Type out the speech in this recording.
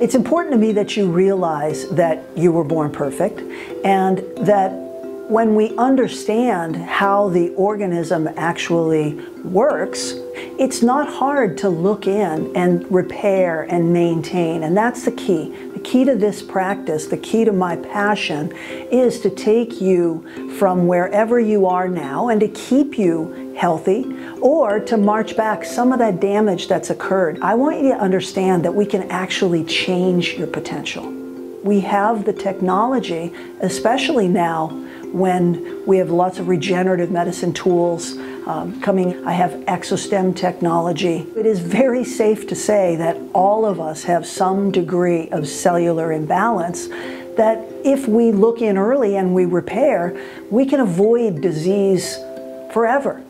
It's important to me that you realize that you were born perfect and that when we understand how the organism actually works, it's not hard to look in and repair and maintain. And that's the key. Key to this practice, the key to my passion, is to take you from wherever you are now and to keep you healthy or to march back some of that damage that's occurred. I want you to understand that we can actually change your potential. We have the technology, especially now when we have lots of regenerative medicine tools um, coming. I have exostem technology. It is very safe to say that all of us have some degree of cellular imbalance that if we look in early and we repair, we can avoid disease forever.